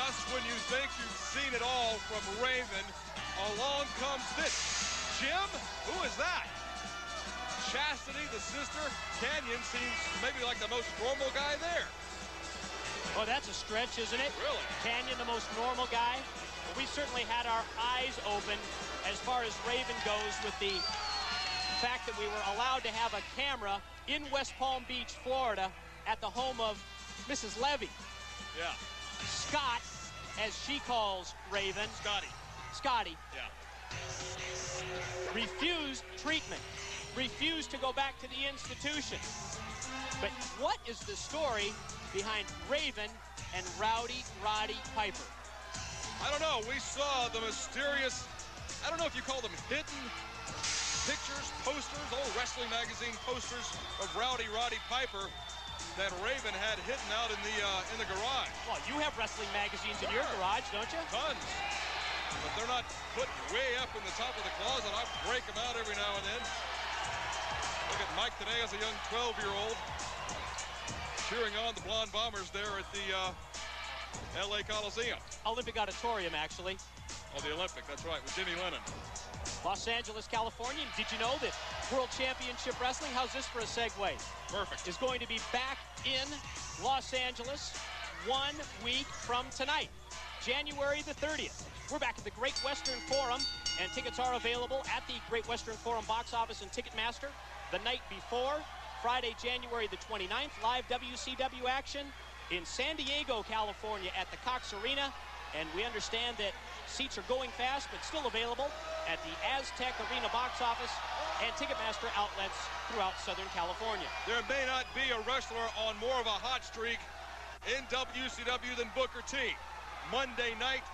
just when you think you've seen it all from Raven, along comes this. Jim? Who is that? Chastity, the sister. Canyon seems maybe like the most normal guy there. Oh, that's a stretch, isn't it? Really? Canyon, the most normal guy. we certainly had our eyes open as far as Raven goes with the fact that we were allowed to have a camera in West Palm Beach, Florida, at the home of Mrs. Levy. Yeah. Scott, as she calls Raven. Scotty. Scotty. Yeah. Refused treatment. Refused to go back to the institution. But what is the story behind Raven and Rowdy Roddy Piper? I don't know. We saw the mysterious, I don't know if you call them hidden pictures, posters, old wrestling magazine posters of Rowdy Roddy Piper that Raven had hidden out in the uh, in the garage. Well, you have wrestling magazines in your garage, don't you? Tons. But they're not put way up in the top of the closet. I break them out every now and then. Look at Mike today as a young 12-year-old cheering on the Blonde Bombers there at the uh, L.A. Coliseum. Olympic Auditorium, actually. Oh, the Olympic, that's right, with Jimmy Lennon. Los Angeles, California. Did you know that World Championship Wrestling, how's this for a segue? Perfect. Is going to be back in Los Angeles one week from tonight, January the 30th. We're back at the Great Western Forum, and tickets are available at the Great Western Forum box office and Ticketmaster. The night before, Friday, January the 29th, live WCW action in San Diego, California at the Cox Arena. And we understand that seats are going fast, but still available at the Aztec Arena box office and Ticketmaster outlets throughout Southern California. There may not be a wrestler on more of a hot streak in WCW than Booker T. Monday night,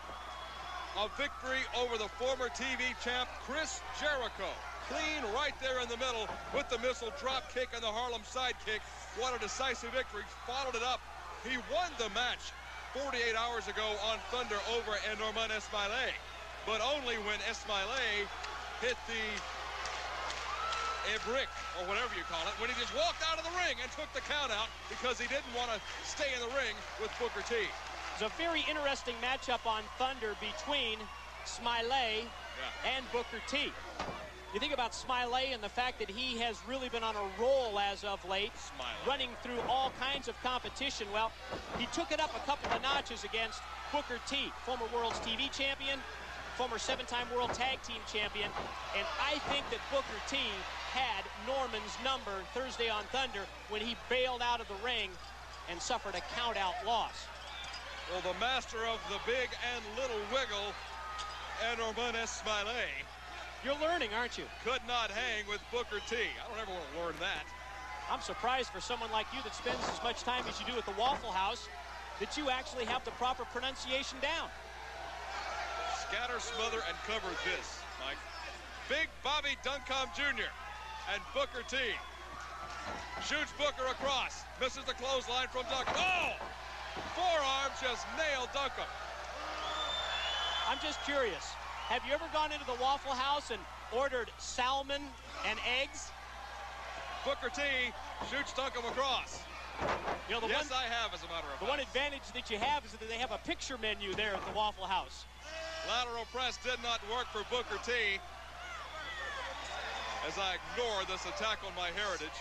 a victory over the former TV champ Chris Jericho. Clean right there in the middle with the missile drop kick and the Harlem sidekick. What a decisive victory. Followed it up. He won the match 48 hours ago on Thunder over Enorman Esmaile, but only when Esmaile hit the a brick, or whatever you call it, when he just walked out of the ring and took the count out because he didn't want to stay in the ring with Booker T. It's a very interesting matchup on Thunder between Smiley yeah. and Booker T. You think about Smiley and the fact that he has really been on a roll as of late, Smiley. running through all kinds of competition. Well, he took it up a couple of notches against Booker T, former World's TV champion, former seven-time World Tag Team champion, and I think that Booker T had Norman's number Thursday on Thunder when he bailed out of the ring and suffered a count-out loss. Well, the master of the big and little wiggle, Enorman Esmaile, you're learning, aren't you? Could not hang with Booker T. I don't ever want to learn that. I'm surprised for someone like you that spends as much time as you do at the Waffle House that you actually have the proper pronunciation down. Scatter, smother, and cover this, Mike. Big Bobby Duncum Jr. and Booker T. Shoots Booker across. Misses the clothesline from Duncum. Oh! Forearm just nailed Duncum. I'm just curious. Have you ever gone into the Waffle House and ordered salmon and eggs? Booker T shoots Duncum across. You know, the yes, one, I have, as a matter of fact. the one advantage that you have is that they have a picture menu there at the Waffle House. Lateral press did not work for Booker T. As I ignore this attack on my heritage.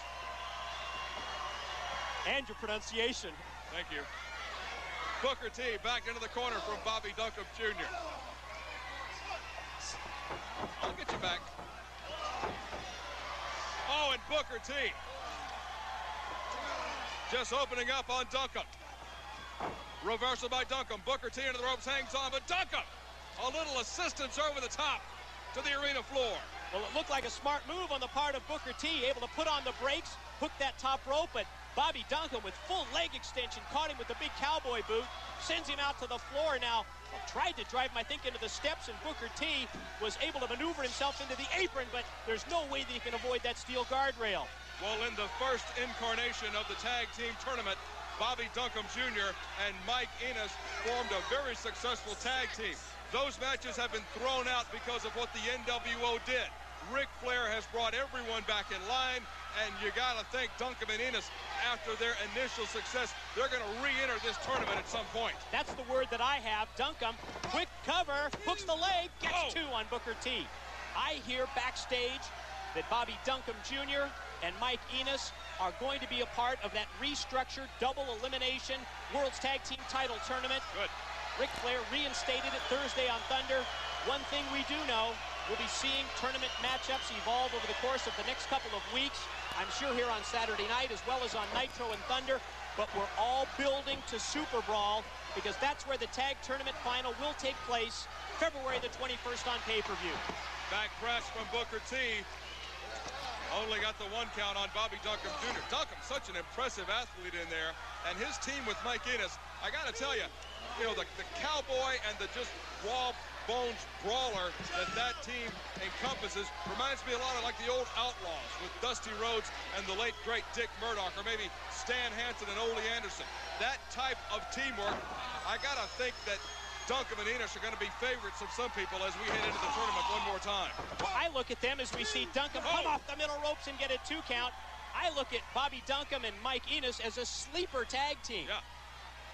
And your pronunciation. Thank you. Booker T back into the corner from Bobby Duncum Jr. I'll get you back. Oh, and Booker T. Just opening up on Duncum. Reversal by Duncum. Booker T into the ropes, hangs on, but Duncum, a little assistance over the top to the arena floor. Well, it looked like a smart move on the part of Booker T, able to put on the brakes, hook that top rope, but Bobby Duncum with full leg extension caught him with the big cowboy boot, sends him out to the floor now. Tried to drive him, I think, into the steps, and Booker T was able to maneuver himself into the apron, but there's no way that he can avoid that steel guardrail. Well, in the first incarnation of the tag team tournament, Bobby Duncum Jr. and Mike Enos formed a very successful tag team. Those matches have been thrown out because of what the NWO did. Ric Flair has brought everyone back in line, and you got to thank Duncum and Enos after their initial success. They're going to re-enter this tournament at some point. That's the word that I have. Duncum, quick cover, hooks the leg, gets Oh. two on Booker T. I hear backstage that Bobby Duncum Jr. and Mike Enos are going to be a part of that restructured double elimination World's Tag Team title tournament. Good. Ric Flair reinstated it Thursday on Thunder. One thing we do know, we'll be seeing tournament matchups evolve over the course of the next couple of weeks. I'm sure here on Saturday night as well as on Nitro and Thunder. But we're all building to Super Brawl because that's where the tag tournament final will take place February the 21st on pay-per-view. Back press from Booker T. Only got the one count on Bobby Duncum Jr. Duncum, such an impressive athlete in there. And his team with Mike Enos, I got to tell you, you know, the, the cowboy and the just raw bones brawler that that team encompasses reminds me a lot of like the old Outlaws with Dusty Rhodes and the late, great Dick Murdoch, or maybe Stan Hansen and Ole Anderson. That type of teamwork, I got to think that Duncum and Enos are going to be favorites of some people as we head into the tournament one more time. I look at them as we see Duncum come Oh. off the middle ropes and get a two count. I look at Bobby Duncum and Mike Enos as a sleeper tag team. Yeah.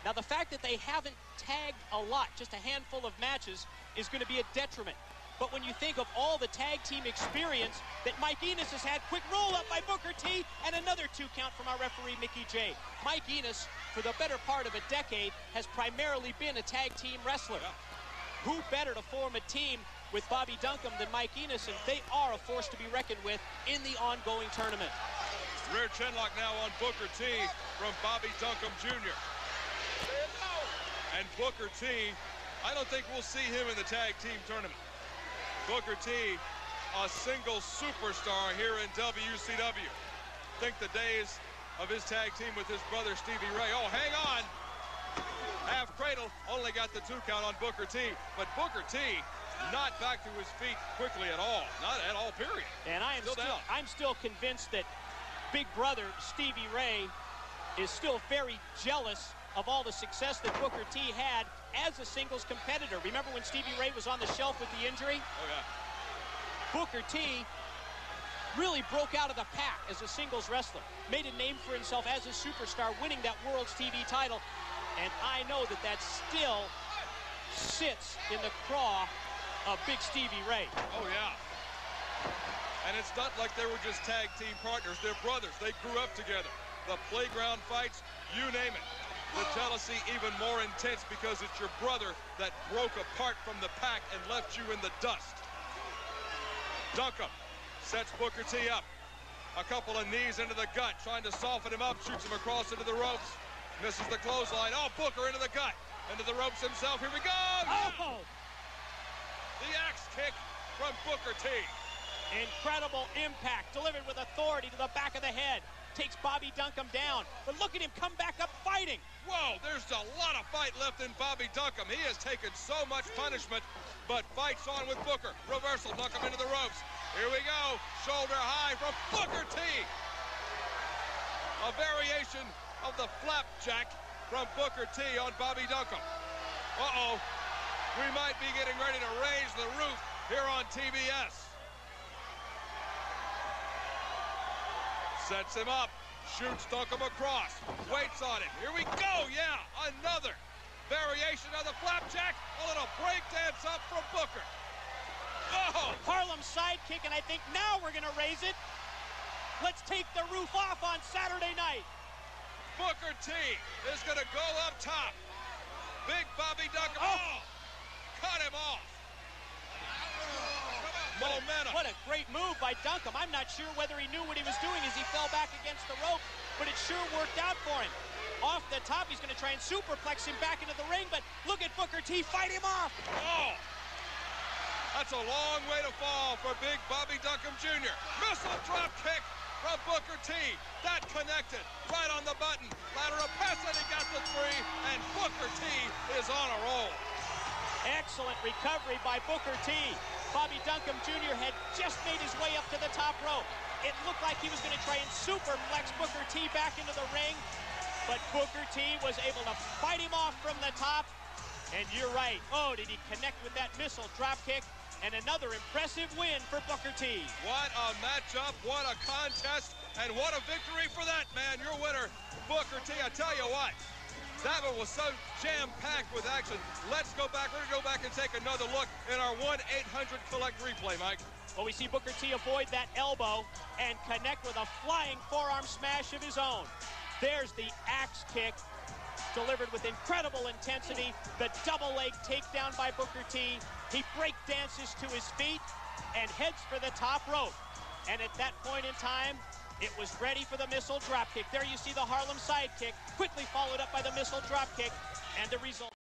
Now, the fact that they haven't tagged a lot, just a handful of matches, is going to be a detriment. But when you think of all the tag team experience that Mike Enos has had, quick roll up by Booker T, and another two count from our referee, Mickey J. Mike Enos, for the better part of a decade, has primarily been a tag team wrestler. Who better to form a team with Bobby Duncum than Mike Enos, and they are a force to be reckoned with in the ongoing tournament. Rear chinlock now on Booker T from Bobby Duncum Jr. And Booker T, I don't think we'll see him in the tag team tournament. Booker T, a single superstar here in WCW. Think the days of his tag team with his brother Stevie Ray. Oh, hang on. Half cradle, only got the two count on Booker T. But Booker T, not back to his feet quickly at all. Not at all, period. And I am Still still. I'm still convinced that Big Brother Stevie Ray is still very jealous of all the success that Booker T had as a singles competitor. Remember when Stevie Ray was on the shelf with the injury? Oh, yeah. Booker T really broke out of the pack as a singles wrestler, made a name for himself as a superstar, winning that World's TV title. And I know that that still sits in the craw of Big Stevie Ray. Oh, yeah. And it's not like they were just tag team partners. They're brothers. They grew up together. The playground fights, you name it. The jealousy even more intense because it's your brother that broke apart from the pack and left you in the dust. Duncum sets Booker T up. A couple of knees into the gut, trying to soften him up, shoots him across into the ropes. Misses the clothesline. Oh, Booker into the gut. Into the ropes himself. Here we go. Oh! The axe kick from Booker T. Incredible impact delivered with authority to the back of the head. Takes Bobby Duncum down. But look at him come back up fighting. There's a lot of fight left in Bobby Duncum. He has taken so much punishment, but fights on with Booker. Reversal, Duncum into the ropes. Here we go. Shoulder high from Booker T. A variation of the flapjack from Booker T on Bobby Duncum. Uh-oh. We might be getting ready to raise the roof here on TBS. Sets him up. Shoots Duncum across. Waits on it. Here we go. Yeah, another variation of the flapjack. A little break dance up from Booker. Oh, Harlem sidekick, and I think now we're going to raise it. Let's take the roof off on Saturday night. Booker T is going to go up top. Big Bobby Duncum. Oh. Oh, cut him off. What a, what a great move by Duncum. I'm not sure whether he knew what he was doing as he fell back against the rope, but it sure worked out for him. Off the top, he's going to try and superplex him back into the ring, but look at Booker T fight him off. Oh! That's a long way to fall for big Bobby Duncum Jr. Missile drop kick from Booker T. That connected right on the button. Lateral press and he got the three, and Booker T is on a roll. Excellent recovery by Booker T. Bobby Duncum Jr. had just made his way up to the top rope. It looked like he was going to try and superplex Booker T back into the ring, but Booker T was able to fight him off from the top. And you're right. Oh, did he connect with that missile drop kick? And another impressive win for Booker T. What a matchup, what a contest. And what a victory for that man. Your winner, Booker T. I tell you what, that one was so jam-packed with action. Let's go back. We're going to go back and take another look in our 1-800-COLLECT replay, Mike. Well, we see Booker T avoid that elbow and connect with a flying forearm smash of his own. There's the axe kick delivered with incredible intensity. The double leg takedown by Booker T. He break dances to his feet and heads for the top rope. And at that point in time, it was ready for the missile drop kick. There you see the Harlem sidekick, quickly followed up by the missile drop kick, and the result.